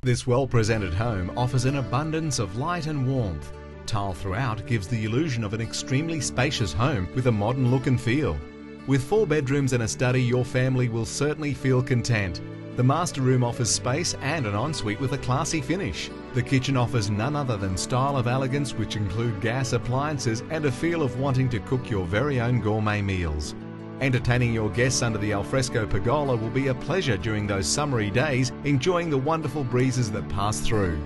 This well-presented home offers an abundance of light and warmth. Tile throughout gives the illusion of an extremely spacious home with a modern look and feel. With four bedrooms and a study, your family will certainly feel content. The master room offers space and an ensuite with a classy finish. The kitchen offers none other than style of elegance which include gas appliances and a feel of wanting to cook your very own gourmet meals. Entertaining your guests under the alfresco pergola will be a pleasure during those summery days, enjoying the wonderful breezes that pass through.